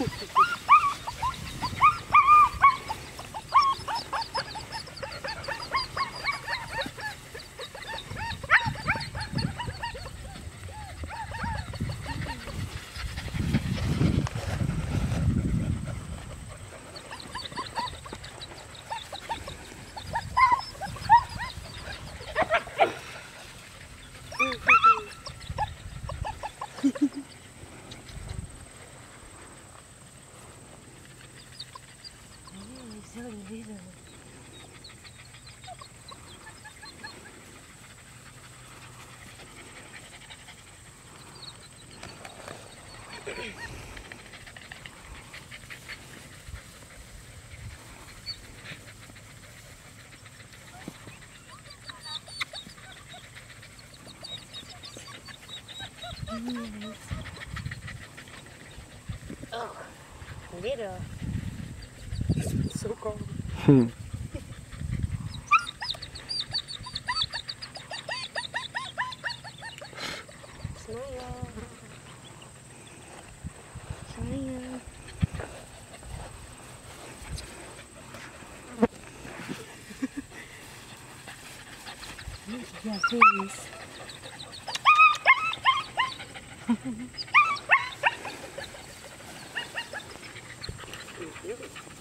Ah! Oh, little. Hmm. Yeah, please.